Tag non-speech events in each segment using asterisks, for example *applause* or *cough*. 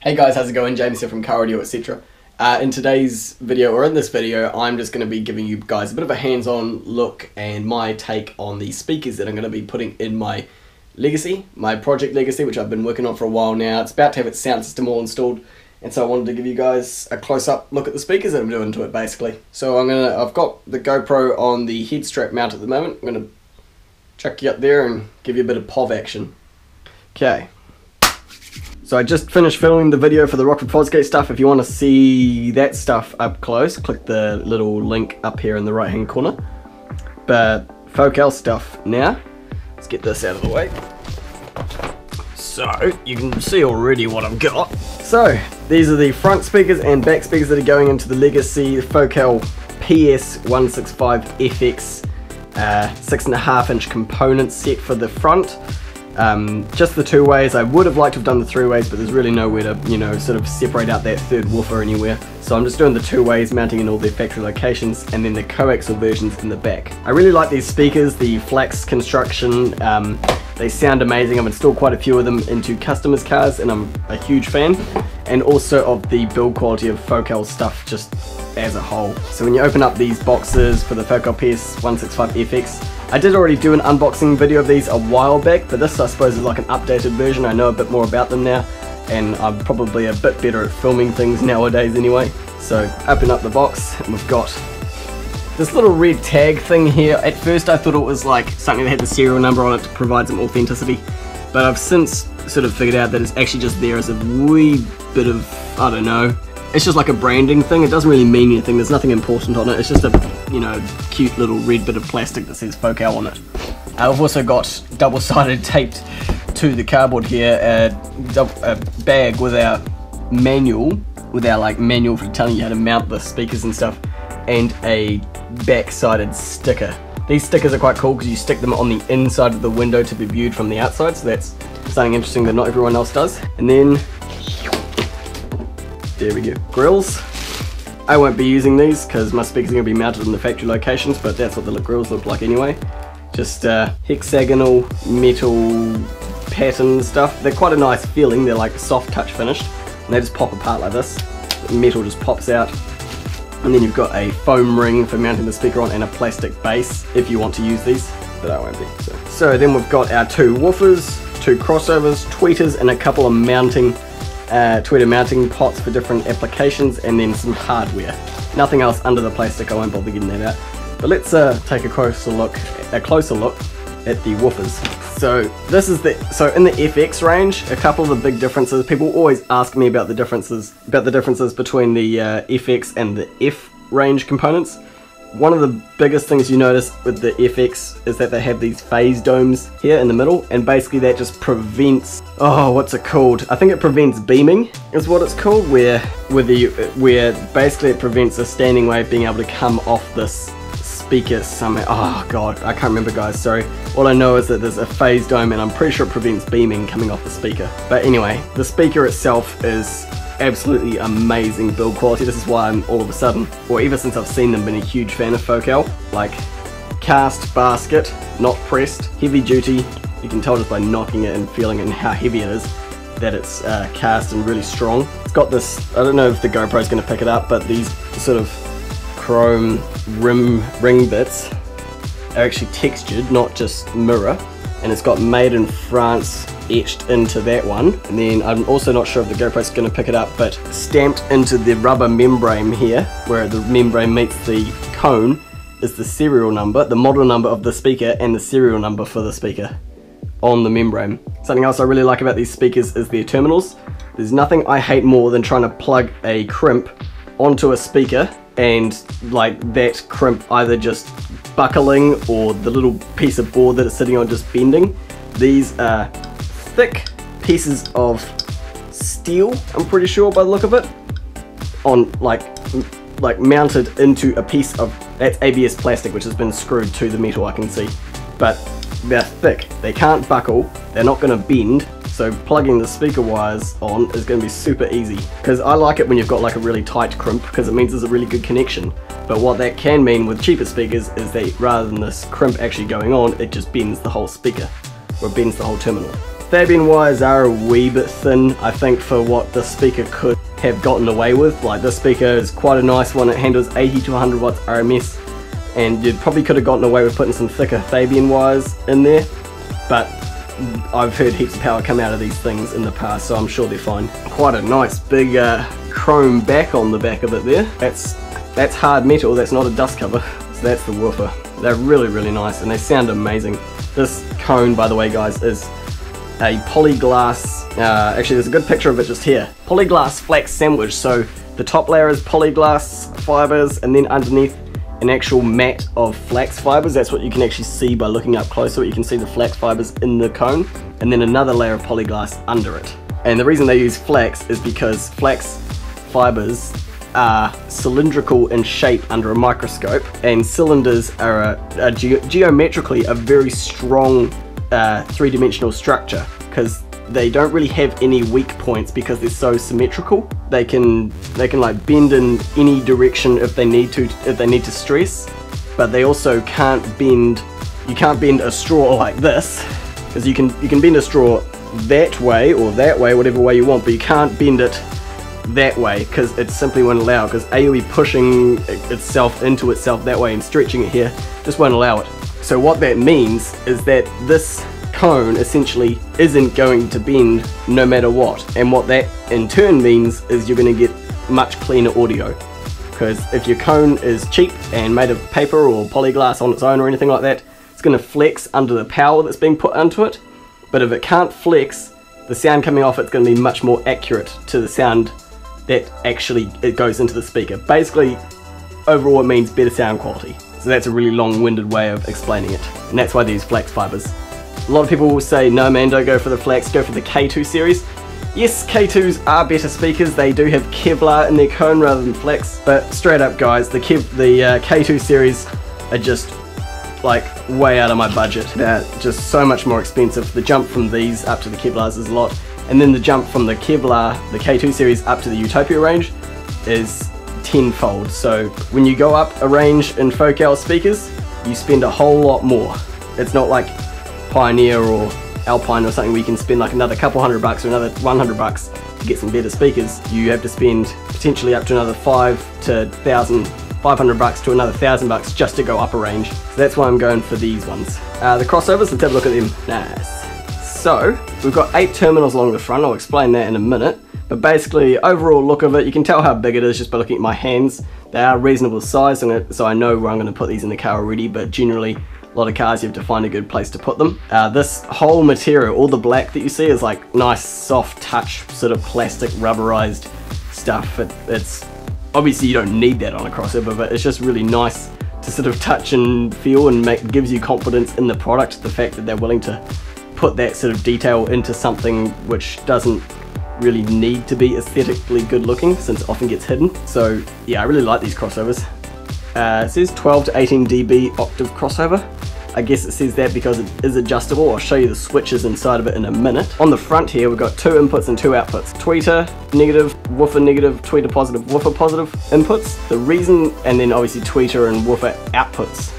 Hey guys, how's it going? James here from Car Audio, etc. Uh, in today's video, or in this video, I'm just going to be giving you guys a bit of a hands-on look and my take on the speakers that I'm going to be putting in my Legacy, my Project Legacy, which I've been working on for a while now. It's about to have its sound system all installed, and so I wanted to give you guys a close-up look at the speakers that I'm doing to it, basically. So I'm gonna, I've got the GoPro on the head strap mount at the moment. I'm gonna chuck you up there and give you a bit of POV action. Okay, so I just finished filming the video for the Rockford Fosgate stuff. If you want to see that stuff up close, click the little link up here in the right hand corner. But Focal stuff now. Let's get this out of the way. So, you can see already what I've got. So, these are the front speakers and back speakers that are going into the Legacy Focal PS165FX uh, 6.5 inch component set for the front. Um, just the two ways, I would have liked to have done the three ways, but there's really nowhere to, you know, sort of separate out that third woofer anywhere. So I'm just doing the two ways, mounting in all their factory locations, and then the coaxial versions in the back. I really like these speakers, the flax construction, um, they sound amazing. I've installed quite a few of them into customers' cars, and I'm a huge fan. And also of the build quality of Focal stuff just as a whole. So when you open up these boxes for the Focal PS165FX, I did already do an unboxing video of these a while back, but this I suppose is like an updated version. I know a bit more about them now, and I'm probably a bit better at filming things *laughs* nowadays anyway. So open up the box, and we've got this little red tag thing here. At first I thought it was like something that had the serial number on it to provide some authenticity, but I've since sort of figured out that it's actually just there as a wee bit of, I don't know, it's just like a branding thing. It doesn't really mean anything. There's nothing important on it. It's just a, you know, cute little red bit of plastic that says Focal on it. I've also got double-sided taped to the cardboard here a, a bag with our manual, with our like manual for telling you how to mount the speakers and stuff, and a back-sided sticker. These stickers are quite cool because you stick them on the inside of the window to be viewed from the outside, so that's something interesting that not everyone else does. And then there we go. Grills. I won't be using these because my speakers are going to be mounted in the factory locations, but that's what the grills look like anyway. Just uh, hexagonal metal pattern stuff. They're quite a nice feeling. They're like soft touch finished. And they just pop apart like this. The metal just pops out. And then you've got a foam ring for mounting the speaker on and a plastic base if you want to use these, but I won't be. So, so then we've got our two woofers, two crossovers, tweeters, and a couple of mounting uh, tweeter mounting pots for different applications, and then some hardware. Nothing else under the plastic, I won't bother getting that out. But let's uh, take a closer look, a closer look at the woofers. So this is the, so in the FX range, a couple of the big differences, people always ask me about the differences, about the differences between the uh, FX and the F range components. One of the biggest things you notice with the FX is that they have these phase domes here in the middle and basically that just prevents oh what's it called I think it prevents beaming is what it's called where with the where basically it prevents a standing wave being able to come off this speaker somehow oh god I can't remember guys sorry all I know is that there's a phase dome and I'm pretty sure it prevents beaming coming off the speaker but anyway the speaker itself is absolutely amazing build quality. This is why I'm all of a sudden, or ever since I've seen them, been a huge fan of Focal. Like, cast basket, not pressed, heavy duty. You can tell just by knocking it and feeling it and how heavy it is that it's uh, cast and really strong. It's got this, I don't know if the GoPro is going to pick it up, but these sort of chrome rim ring bits are actually textured, not just mirror. And it's got made in France etched into that one. And then I'm also not sure if the GoPro's going to pick it up, but stamped into the rubber membrane here, where the membrane meets the cone, is the serial number, the model number of the speaker, and the serial number for the speaker on the membrane. Something else I really like about these speakers is their terminals. There's nothing I hate more than trying to plug a crimp onto a speaker and like that crimp either just buckling or the little piece of board that it's sitting on just bending. These are thick pieces of steel, I'm pretty sure by the look of it, on like like mounted into a piece of that's ABS plastic which has been screwed to the metal I can see. But they're thick, they can't buckle, they're not going to bend, so plugging the speaker wires on is going to be super easy. Because I like it when you've got like a really tight crimp, because it means there's a really good connection. But what that can mean with cheaper speakers is that rather than this crimp actually going on, it just bends the whole speaker, or bends the whole terminal. Fabian wires are a wee bit thin, I think, for what the speaker could have gotten away with. Like this speaker is quite a nice one, it handles 80 to 100 watts RMS, and you probably could have gotten away with putting some thicker Fabian wires in there, but I've heard heaps of power come out of these things in the past, so I'm sure they're fine. Quite a nice big uh, chrome back on the back of it there. That's that's hard metal, that's not a dust cover. So that's the woofer. They're really, really nice and they sound amazing. This cone, by the way, guys, is a polyglass, uh, actually there's a good picture of it just here. Polyglass flax sandwich, so the top layer is polyglass fibers and then underneath an actual mat of flax fibers. That's what you can actually see by looking up closer. You can see the flax fibers in the cone and then another layer of polyglass under it. And the reason they use flax is because flax fibers are cylindrical in shape under a microscope and cylinders are a, a ge geometrically a very strong uh, three-dimensional structure because they don't really have any weak points because they're so symmetrical. They can they can like bend in any direction if they need to if they need to stress, but they also can't bend. You can't bend a straw *laughs* like this because you can you can bend a straw that way or that way, whatever way you want, but you can't bend it that way because it simply won't allow because A will be pushing itself into itself that way and stretching it here just won't allow it. So what that means is that this cone essentially isn't going to bend no matter what. And what that in turn means is you're going to get much cleaner audio. Because if your cone is cheap and made of paper or polyglass on its own or anything like that, it's going to flex under the power that's being put into it. But if it can't flex, the sound coming off it's going to be much more accurate to the sound that actually it goes into the speaker. Basically, overall it means better sound quality. So that's a really long-winded way of explaining it. And that's why these flax fibers a lot of people will say, no man, don't go for the Flax, go for the K2 series. Yes, K2s are better speakers, they do have Kevlar in their cone rather than Flax, but straight up guys, the, Kev the uh, K2 series are just like way out of my budget. They're just so much more expensive. The jump from these up to the Kevlars is a lot, and then the jump from the Kevlar, the K2 series up to the Utopia range is tenfold. So when you go up a range in Focal speakers, you spend a whole lot more. It's not like Pioneer or Alpine or something where you can spend like another couple hundred bucks or another 100 bucks to get some better speakers, you have to spend potentially up to another five to thousand 500 bucks to another thousand bucks just to go up a range. So that's why I'm going for these ones. Uh, the crossovers, let's have a look at them. Nice. So, we've got eight terminals along the front, I'll explain that in a minute. But basically, overall look of it, you can tell how big it is just by looking at my hands. They are reasonable size, so I know where I'm going to put these in the car already, but generally lot of cars you have to find a good place to put them. Uh, this whole material, all the black that you see is like nice soft touch sort of plastic rubberized stuff. It, it's obviously you don't need that on a crossover but it's just really nice to sort of touch and feel and make gives you confidence in the product. The fact that they're willing to put that sort of detail into something which doesn't really need to be aesthetically good looking since it often gets hidden. So yeah, I really like these crossovers. Uh, it says 12 to 18 dB octave crossover. I guess it says that because it is adjustable. I'll show you the switches inside of it in a minute. On the front here, we've got two inputs and two outputs. Tweeter negative, woofer negative, tweeter positive, woofer positive inputs. The reason, and then obviously tweeter and woofer outputs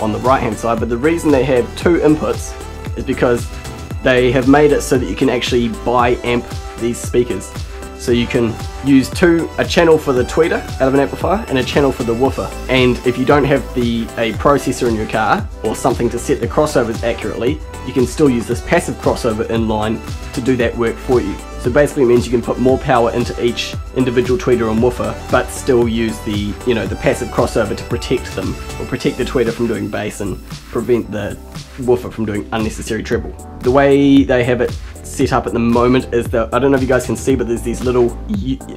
on the right hand side, but the reason they have two inputs is because they have made it so that you can actually buy amp these speakers. So you can use two, a channel for the tweeter out of an amplifier and a channel for the woofer. And if you don't have the a processor in your car or something to set the crossovers accurately, you can still use this passive crossover in line to do that work for you. So basically it means you can put more power into each individual tweeter and woofer, but still use the, you know, the passive crossover to protect them, or protect the tweeter from doing bass and prevent the woofer from doing unnecessary treble. The way they have it set up at the moment is that, I don't know if you guys can see, but there's these little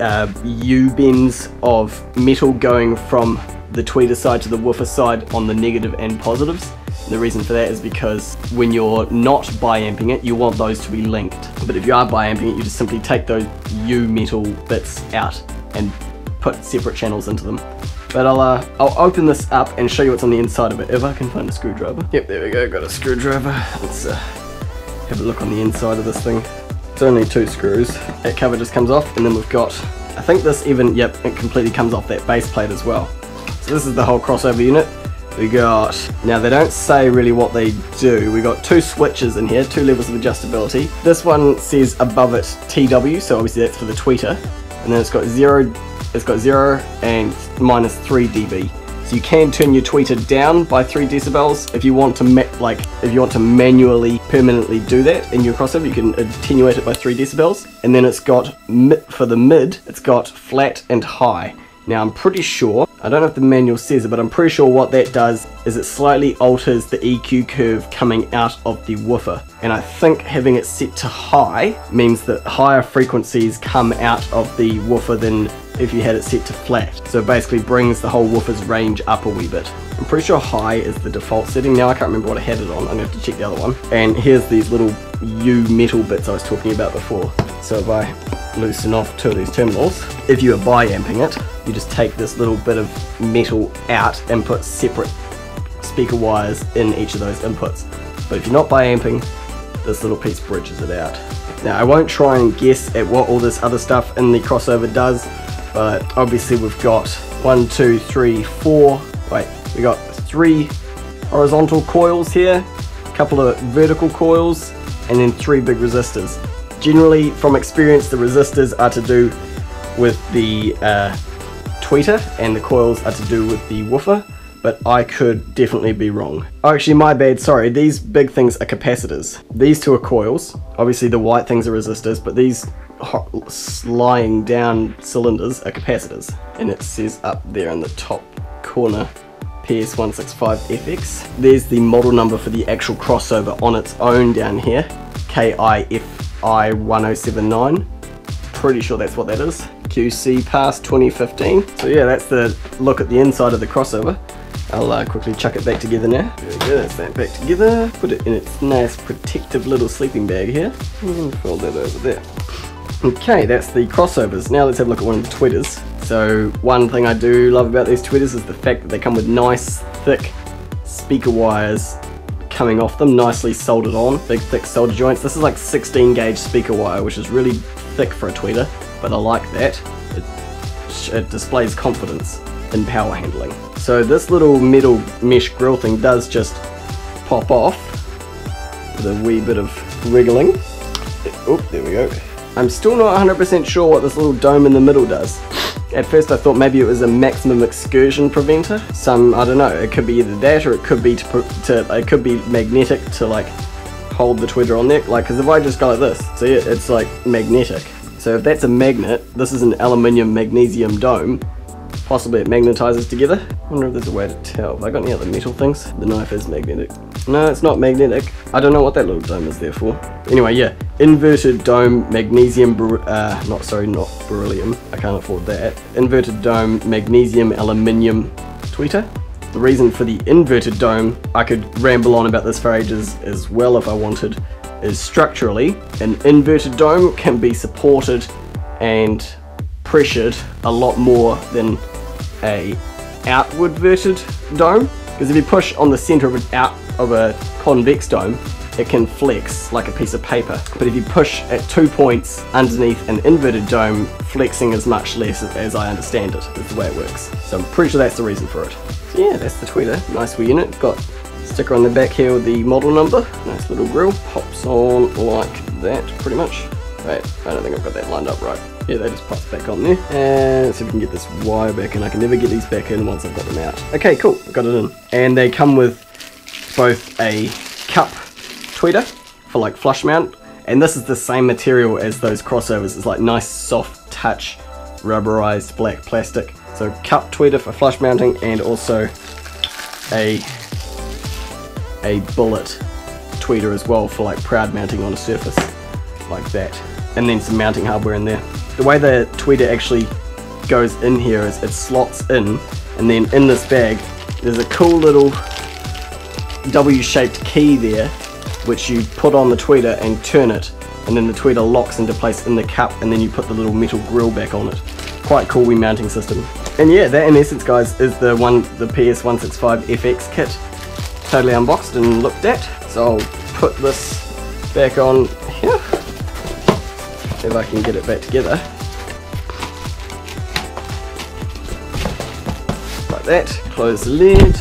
uh, U-bends of metal going from the tweeter side to the woofer side on the negative and positives. The reason for that is because when you're not biamping it, you want those to be linked. But if you are biamping it, you just simply take those U metal bits out and put separate channels into them. But I'll, uh, I'll open this up and show you what's on the inside of it, if I can find a screwdriver. Yep, there we go, got a screwdriver. Let's uh, have a look on the inside of this thing. It's only two screws. That cover just comes off, and then we've got, I think this even, yep, it completely comes off that base plate as well. So this is the whole crossover unit. We got, now they don't say really what they do. We got two switches in here, two levels of adjustability. This one says above it TW, so obviously that's for the tweeter. And then it's got zero, it's got zero and minus three dB. You can turn your tweeter down by three decibels if you want to like if you want to manually permanently do that in your crossover. You can attenuate it by three decibels, and then it's got for the mid, it's got flat and high. Now I'm pretty sure, I don't know if the manual says it, but I'm pretty sure what that does is it slightly alters the EQ curve coming out of the woofer. And I think having it set to high means that higher frequencies come out of the woofer than if you had it set to flat. So it basically brings the whole woofer's range up a wee bit. I'm pretty sure high is the default setting. Now I can't remember what I had it on. I'm gonna have to check the other one. And here's these little U metal bits I was talking about before. So if I loosen off two of these terminals, if you are bi-amping it, you just take this little bit of metal out and put separate speaker wires in each of those inputs. But if you're not bi-amping, this little piece bridges it out. Now I won't try and guess at what all this other stuff in the crossover does, but obviously we've got one, two, three, four, wait, we got three horizontal coils here, a couple of vertical coils, and then three big resistors. Generally, from experience, the resistors are to do with the uh, tweeter and the coils are to do with the woofer, but I could definitely be wrong. Oh, actually, my bad, sorry, these big things are capacitors. These two are coils. Obviously, the white things are resistors, but these lying down cylinders are capacitors. And it says up there in the top corner, PS165FX. There's the model number for the actual crossover on its own down here, KIF I1079. Pretty sure that's what that is. QC Pass 2015. So yeah, that's the look at the inside of the crossover. I'll uh, quickly chuck it back together now. There we go, that's that back together. Put it in its nice protective little sleeping bag here. And fold that over there. Okay, that's the crossovers. Now let's have a look at one of the tweeters. So one thing I do love about these tweeters is the fact that they come with nice, thick speaker wires coming off them, nicely soldered on, big thick solder joints. This is like 16 gauge speaker wire, which is really thick for a tweeter, but I like that. It, it displays confidence in power handling. So this little metal mesh grill thing does just pop off with a wee bit of wiggling. Oh, there we go. I'm still not 100% sure what this little dome in the middle does. At first I thought maybe it was a maximum excursion preventer. Some, I don't know, it could be either that or it could be to, to it could be magnetic to like hold the tweeter on there. Like, cause if I just go like this, see it, it's like magnetic. So if that's a magnet, this is an aluminium magnesium dome, Possibly it magnetizes together. Wonder if there's a way to tell. Have I got any other metal things? The knife is magnetic. No, it's not magnetic. I don't know what that little dome is there for. Anyway, yeah, inverted dome magnesium, uh, not sorry, not beryllium. I can't afford that. Inverted dome magnesium aluminium tweeter. The reason for the inverted dome, I could ramble on about this for ages as well if I wanted, is structurally, an inverted dome can be supported and pressured a lot more than a outward verted dome because if you push on the center of, an out, of a convex dome it can flex like a piece of paper. But if you push at two points underneath an inverted dome flexing is much less as I understand it is the way it works. So I'm pretty sure that's the reason for it. So yeah that's the tweeter. Nice wee unit. Got sticker on the back here with the model number. Nice little grill. Pops on like that pretty much. Wait, I don't think I've got that lined up right yeah, they just pops back on there. And let's see if we can get this wire back in. I can never get these back in once I've got them out. Okay, cool, got it in. And they come with both a cup tweeter for like flush mount, and this is the same material as those crossovers. It's like nice soft touch rubberized black plastic. So cup tweeter for flush mounting and also a a bullet tweeter as well for like proud mounting on a surface like that. And then some mounting hardware in there the way the tweeter actually goes in here is it slots in and then in this bag there's a cool little W-shaped key there which you put on the tweeter and turn it and then the tweeter locks into place in the cup and then you put the little metal grill back on it. Quite cool wee mounting system. And yeah, that in essence guys is the one the PS165 FX kit. Totally unboxed and looked at. So I'll put this back on here. If I can get it back together. Like that. Close the lid.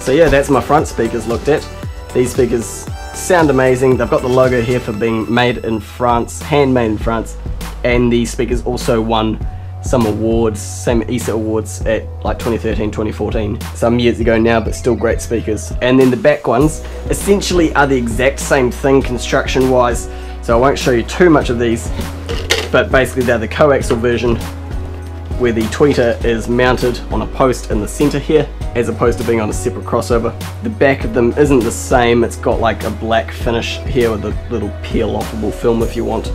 So yeah, that's my front speakers looked at. These speakers sound amazing. They've got the logo here for being made in France, handmade in France. And these speakers also won some awards, same ESA awards at like 2013, 2014, some years ago now, but still great speakers. And then the back ones essentially are the exact same thing construction wise, so I won't show you too much of these, but basically they're the coaxial version where the tweeter is mounted on a post in the center here as opposed to being on a separate crossover. The back of them isn't the same, it's got like a black finish here with a little peel offable film if you want,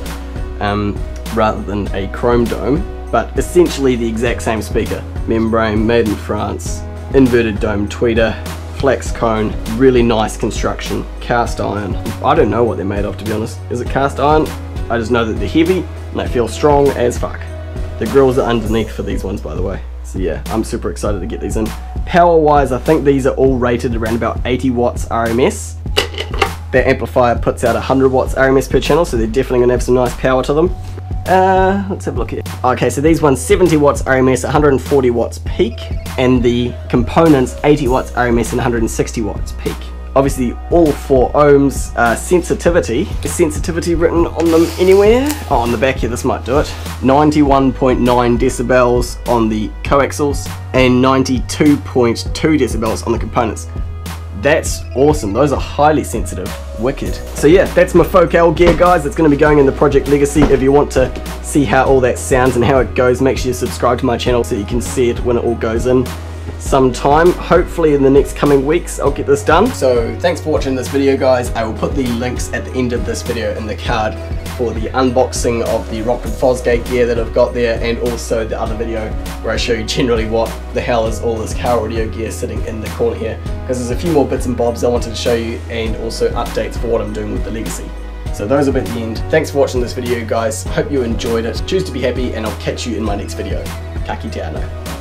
um, rather than a chrome dome but essentially the exact same speaker. Membrane, made in France, inverted dome tweeter, flax cone, really nice construction, cast iron. I don't know what they're made of to be honest. Is it cast iron? I just know that they're heavy and they feel strong as fuck. The grills are underneath for these ones by the way. So yeah, I'm super excited to get these in. Power wise, I think these are all rated around about 80 watts RMS. That amplifier puts out 100 watts RMS per channel, so they're definitely gonna have some nice power to them. Uh, let's have a look here. Okay, so these ones 70 watts RMS, 140 watts peak, and the components 80 watts RMS and 160 watts peak. Obviously, all 4 ohms uh, sensitivity. Is sensitivity written on them anywhere? Oh, on the back here, this might do it. 91.9 decibels on the coaxials and 92.2 decibels on the components. That's awesome. Those are highly sensitive. Wicked. So yeah, that's my Focal gear, guys. It's going to be going in the Project Legacy. If you want to see how all that sounds and how it goes, make sure you subscribe to my channel so you can see it when it all goes in sometime. Hopefully in the next coming weeks I'll get this done. So thanks for watching this video guys. I will put the links at the end of this video in the card for the unboxing of the Rockford Fosgate gear that I've got there and also the other video where I show you generally what the hell is all this car audio gear sitting in the corner here because there's a few more bits and bobs I wanted to show you and also updates for what I'm doing with the Legacy. So those will be at the end. Thanks for watching this video guys. Hope you enjoyed it. Choose to be happy and I'll catch you in my next video. Ka kite anō.